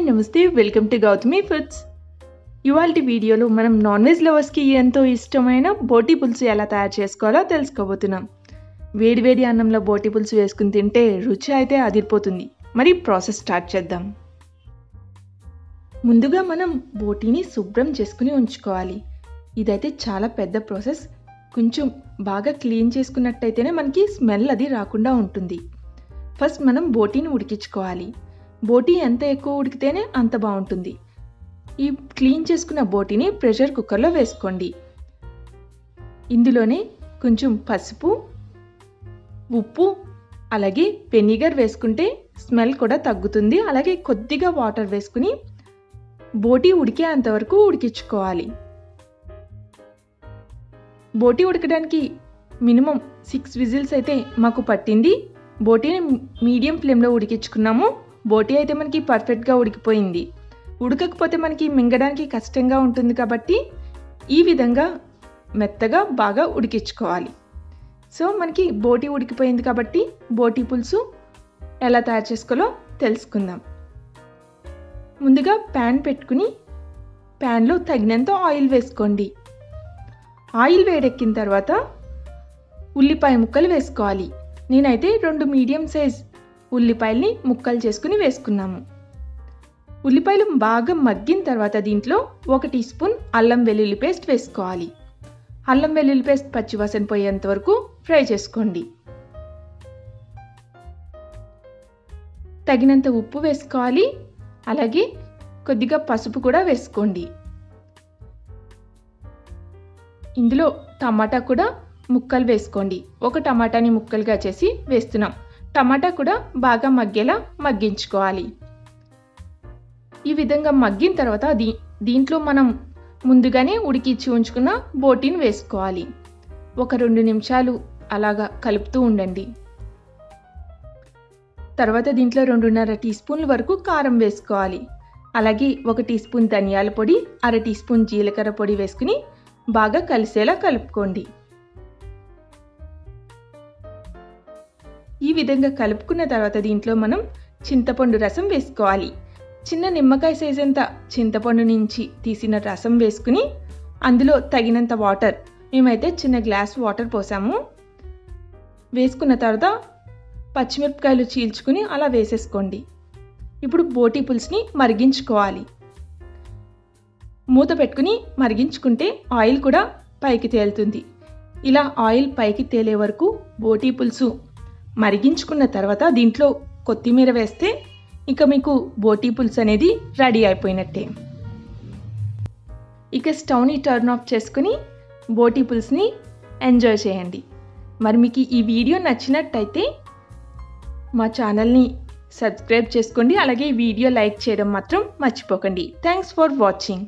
Hi నమస్తే welcome to Gautami foods. ఇవాళ వీడియోలో మనం నాన్ వెజ్ లవర్స్కి ఎంతో ఇష్టమైన బోటి పులుసు ఎలా తయారు చేసుకోవాలో తెలుసుకోబోతున్నాం. వేడివేడి అన్నంలో బోటి పులుసు వేసుకుని తింటే రుచి అయితే అదిరిపోతుంది. మరి ప్రాసెస్ స్టార్ట్ చేద్దాం. ముందుగా మనం బోటీని శుభ్రం చేసుకుని ఉంచుకోవాలి. ఇదైతే చాలా పెద్ద ప్రాసెస్. కొంచెం బాగా క్లీన్ చేసుకున్నట్టయితేనే మనకి స్మెల్ అది రాకుండా ఉంటుంది. ఫస్ట్ మనం బోటీని ఉడికించుకోవాలి. బోటీ ఎంత ఎక్కువ ఉడికితేనే అంత బాగుంటుంది. ఈ క్లీన్ చేసుకున్న బోటీని ప్రెషర్ కుక్కర్లో వేసుకోండి. ఇందులోనే కొంచెం పసుపు ఉప్పు అలాగే వెనిగర్ వేసుకుంటే స్మెల్ కూడా తగ్గుతుంది. అలాగే కొద్దిగా వాటర్ వేసుకుని బోటీ ఉడికే అంతవరకు ఉడికించుకోవాలి. బోటీ ఉడకడానికి మినిమం సిక్స్ విజిల్స్ అయితే మాకు పట్టింది. బోటీని మీడియం ఫ్లేమ్లో ఉడికించుకున్నాము. బోటీ అయితే మనకి పర్ఫెక్ట్గా ఉడికిపోయింది. ఉడకకపోతే మనకి మింగడానికి కష్టంగా ఉంటుంది కాబట్టి ఈ విధంగా మెత్తగా బాగా ఉడికించుకోవాలి. సో మనకి బోటి ఉడికిపోయింది కాబట్టి బోటి పులుసు ఎలా తయారు చేసుకోవాలో తెలుసుకుందాం. ముందుగా ప్యాన్ పెట్టుకుని ప్యాన్లో తగినంత ఆయిల్ వేసుకోండి. ఆయిల్ వేడెక్కిన తర్వాత ఉల్లిపాయ ముక్కలు వేసుకోవాలి. నేనైతే రెండు మీడియం సైజ్ ఉల్లిపాయల్ని ముక్కలు చేసుకుని వేసుకున్నాము. ఉల్లిపాయలు బాగా మగ్గిన తర్వాత దీంట్లో ఒక టీ స్పూన్ అల్లం వెల్లుల్లి పేస్ట్ వేసుకోవాలి. అల్లం వెల్లుల్లి పేస్ట్ పచ్చివాసన పోయేంత వరకు ఫ్రై చేసుకోండి. తగినంత ఉప్పు వేసుకోవాలి. అలాగే కొద్దిగా పసుపు కూడా వేసుకోండి. ఇందులో టమాటా కూడా ముక్కలు వేసుకోండి. ఒక టమాటాని ముక్కలుగా చేసి వేస్తున్నాం. టమాటా కూడా బాగా మగ్గేలా మగ్గించుకోవాలి. ఈ విధంగా మగ్గిన తర్వాత దీ దీంట్లో మనం ముందుగానే ఉడికిచ్చి ఉంచుకున్న బోటీని వేసుకోవాలి. ఒక రెండు నిమిషాలు అలాగా కలుపుతూ ఉండండి. తర్వాత దీంట్లో రెండున్నర టీ స్పూన్ల వరకు కారం వేసుకోవాలి. అలాగే ఒక టీ స్పూన్ ధనియాల పొడి అర టీ స్పూన్ జీలకర్ర పొడి వేసుకుని బాగా కలిసేలా కలుపుకోండి. ఈ విధంగా కలుపుకున్న తర్వాత దీంట్లో మనం చింతపండు రసం వేసుకోవాలి. చిన్న నిమ్మకాయ సైజ్ అంత చింతపండు నుంచి తీసిన రసం వేసుకుని అందులో తగినంత వాటర్ మేమైతే చిన్న గ్లాస్ వాటర్ పోసాము. వేసుకున్న తర్వాత పచ్చిమిరపకాయలు చీల్చుకుని అలా వేసేసుకోండి. ఇప్పుడు బోటి పులుసుని మరిగించుకోవాలి. మూత పెట్టుకుని మరిగించుకుంటే ఆయిల్ కూడా పైకి తేలుతుంది. ఇలా ఆయిల్ పైకి తేలే వరకు బోటీ పులుసు మరిగించుకున్న తర్వాత దీంట్లో కొత్తిమీర వేస్తే ఇక మీకు బోటీ పులుసు అనేది రెడీ అయిపోయినట్టే. ఇక స్టవ్ని టర్న్ ఆఫ్ చేసుకుని బోటీ పులుసుని ఎంజాయ్ చేయండి. మరి మీకు ఈ వీడియో నచ్చినట్టయితే మా ఛానల్ని సబ్స్క్రైబ్ చేసుకోండి అలాగే ఈ వీడియో లైక్ చేయడం మాత్రం మర్చిపోకండి. Thanks for watching